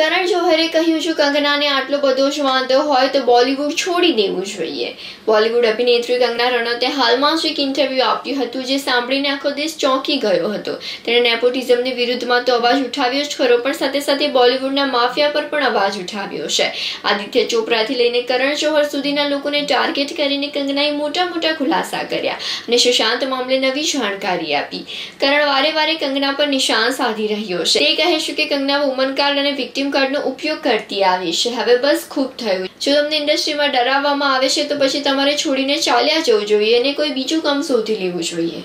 કરણ જોહરે કહ્યું છે, કંગનાને આટલો બધો જ વાંધો હોય તો બોલિવૂડ છોડી દેવું જોઈએ. બોલિવૂડ અભિનેત્રી કંગના રનૌતે હાલમાં જ એક ઇન્ટરવ્યૂ આપ્યું હતું, જે સાંભળીને આખો દેશ ચોંકી ગયો હતો. તેણે નેપોટિઝમની વિરુદ્ધમાં તો અવાજ ઉઠાવ્યો જ ખરો, પણ સાથે સાથે બોલિવૂડના માફિયા પર પણ અવાજ ઉઠાવ્યો છે. આદિત્ય ચોપરાથી લઈને કરણ જોહર સુધીના લોકોને ટાર્ગેટ કરીને કંગનાએ મોટા મોટા ખુલાસા કર્યા અને સુશાંત મામલે નવી જાણકારી આપી. કરણ વારે વારે કંગના પર નિશાન સાધી રહ્યો છે. તે કહે છે કે, કંગના વુમન કાર્ડ અને વિક્ટિમ કાર્ડનો ઉપયોગ કરતી આવી છે. હવે બસ ખૂબ થયું. જો તમને ઇન્ડસ્ટ્રીમાં ડરાવવામાં આવે છે, તો પછી તમારે છોડીને ચાલ્યા જવું જોઈએ અને કોઈ બીજું કામ શોધી લેવું જોઈએ.